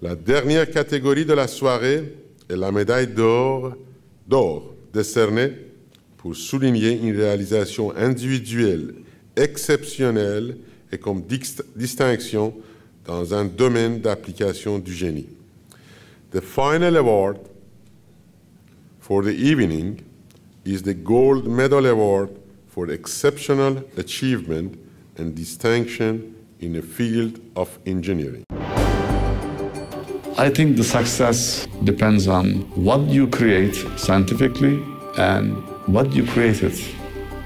La dernière catégorie de la soirée est la médaille d'or, d'or décernée pour souligner une réalisation individuelle exceptionnelle et comme distinction dans un domaine d'application du génie. The final award for the evening is the Gold Medal Award for exceptional achievement and distinction in the field of engineering. I think the success depends on what you create scientifically and what you created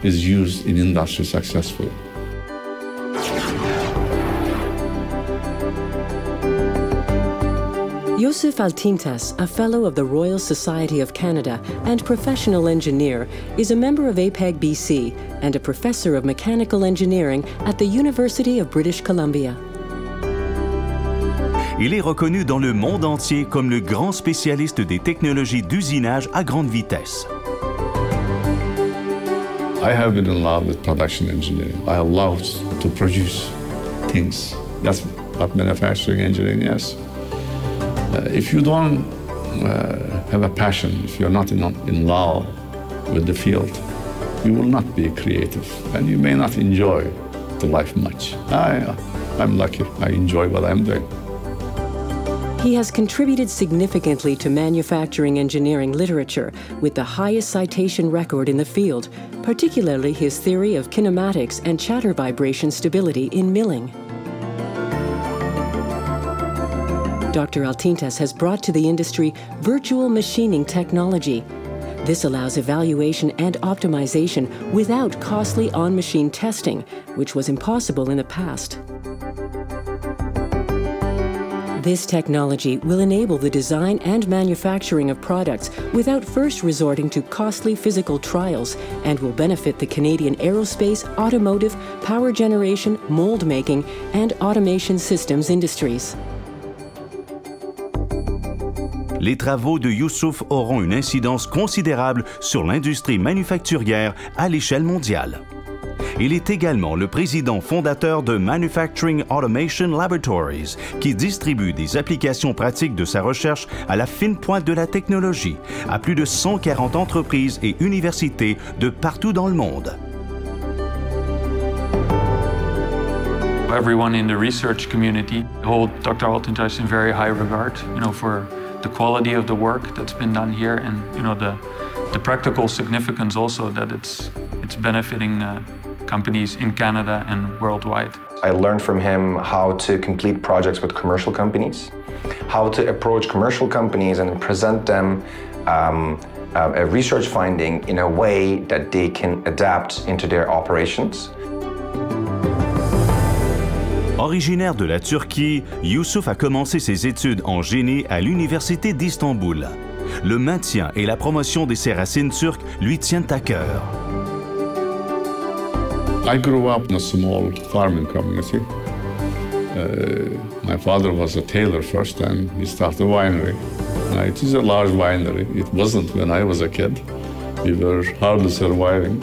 is used in industry successfully. Yusuf Altintas, a Fellow of the Royal Society of Canada and professional engineer, is a member of APEG BC and a professor of mechanical engineering at the University of British Columbia. Il est reconnu dans le monde entier comme le grand spécialiste des technologies d'usinage à grande vitesse. I have been in love with production engineering. I love to produce things. That's what manufacturing engineering is. Uh, if you don't uh, have a passion, if you're not in, in love with the field, you will not be creative and you may not enjoy the life much. I, I'm lucky. I enjoy what I'm doing. He has contributed significantly to manufacturing engineering literature with the highest citation record in the field, particularly his theory of kinematics and chatter vibration stability in milling. Dr. Altintas has brought to the industry virtual machining technology. This allows evaluation and optimization without costly on-machine testing, which was impossible in the past. This technology will enable the design and manufacturing of products without first resorting to costly physical trials and will benefit the Canadian aerospace, automotive, power generation, mold making, and automation systems industries. Les travaux de Youssouf auront une incidence considérable sur l'industrie manufacturière à l'échelle mondiale. Il est également le président fondateur de Manufacturing Automation Laboratories, qui distribue des applications pratiques de sa recherche à la fine pointe de la technologie à plus de 140 entreprises et universités de partout dans le monde. Everyone in the research community hold Dr. Altenteis in very high regard, you know, for the quality of the work that's been done here and, you know, the, the practical significance also that it's, it's benefiting uh, companies in Canada and worldwide. I learned from him how to complete projects with commercial companies, how to approach commercial companies and present them um, uh, a research finding in a way that they can adapt into their operations. Originaire de la Turquie, Youssouf a commencé ses études en génie à l'Université d'Istanbul. Le maintien et la promotion de ses racines turques lui tiennent à cœur. I grew up in a small farming community. Uh, my father was a tailor first, and he started a winery. Now, it is a large winery. It wasn't when I was a kid. We were hardly surviving.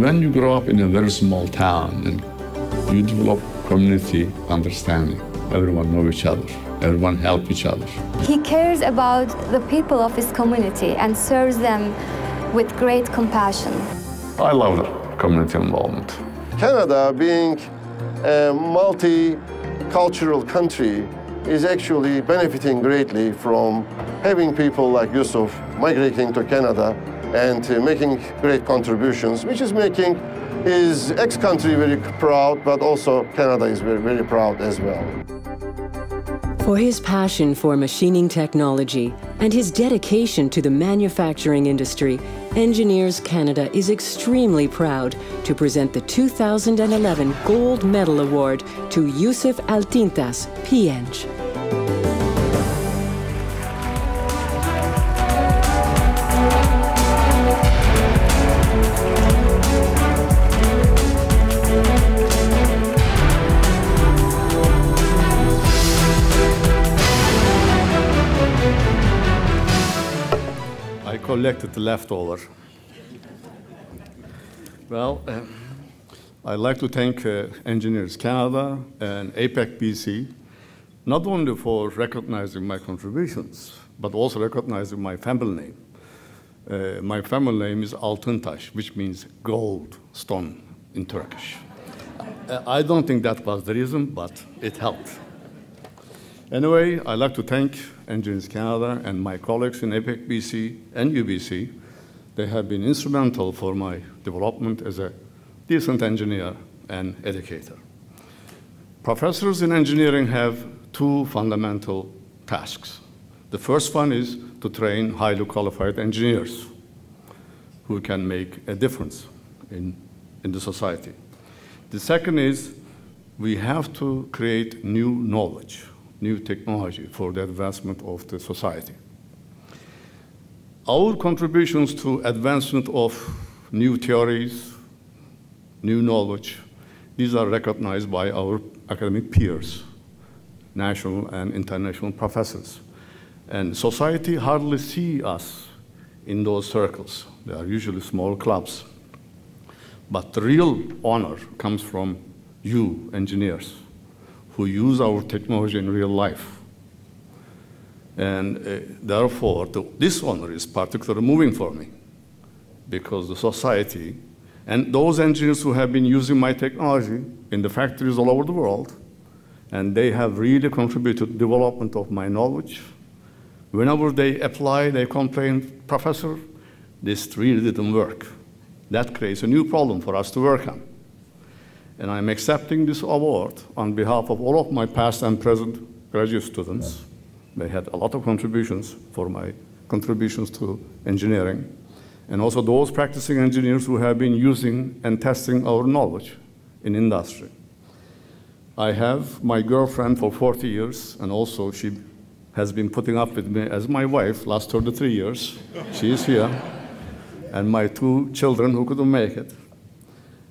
When you grow up in a very small town and you develop community understanding, everyone know each other, everyone help each other. He cares about the people of his community and serves them with great compassion. I love the community involvement. Canada, being a multicultural country, is actually benefiting greatly from having people like Yusuf migrating to Canada and uh, making great contributions, which is making his ex-country very proud, but also Canada is very, very proud as well. For his passion for machining technology and his dedication to the manufacturing industry, Engineers Canada is extremely proud to present the 2011 Gold Medal Award to Yusuf Altintas, PEng. Collected the leftover. Well, uh, I'd like to thank uh, Engineers Canada and APEG BC not only for recognizing my contributions, but also recognizing my family name. Uh, my family name is Altıntaş, which means gold stone in Turkish. Uh, I don't think that was the reason, but it helped. Anyway, I'd like to thank Engineers Canada and my colleagues in APEG BC and UBC. They have been instrumental for my development as a decent engineer and educator. Professors in engineering have two fundamental tasks. The first one is to train highly qualified engineers who can make a difference in, in the society. The second is we have to create new knowledge, new technology for the advancement of the society. Our contributions to advancement of new theories, new knowledge, these are recognized by our academic peers, national and international professors. And society hardly see us in those circles. They are usually small clubs. But the real honor comes from you, engineers, who use our technology in real life. And uh, therefore, the, this honor is particularly moving for me because the society and those engineers who have been using my technology in the factories all over the world, and they have really contributed to the development of my knowledge. Whenever they apply, they complain, Professor, this really didn't work. That creates a new problem for us to work on. And I'm accepting this award on behalf of all of my past and present graduate students. They had a lot of contributions for my contributions to engineering. And also those practicing engineers who have been using and testing our knowledge in industry. I have my girlfriend for 40 years, and also she has been putting up with me as my wife last 33 years. she is here. And my two children who couldn't make it.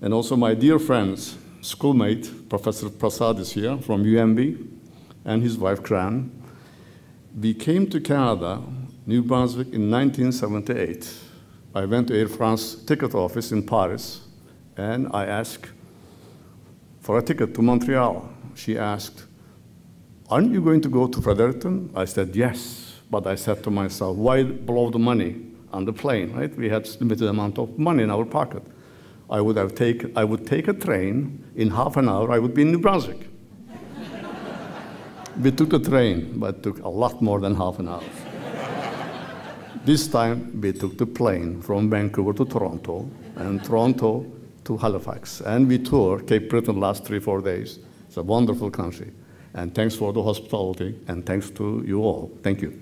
And also my dear friends, schoolmate, Professor Prasad is here from UNB, and his wife, Kran. We came to Canada, New Brunswick, in 1978. I went to Air France ticket office in Paris, and I asked for a ticket to Montreal. She asked, aren't you going to go to Fredericton? I said, yes. But I said to myself, why blow the money on the plane, right? We had limited amount of money in our pocket. I would have taken, I would take a train, in half an hour I would be in New Brunswick. we took a train, but it took a lot more than half an hour. this time we took the plane from Vancouver to Toronto, and Toronto to Halifax. And we toured Cape Breton last three, four days. It's a wonderful country. And thanks for the hospitality, and thanks to you all. Thank you.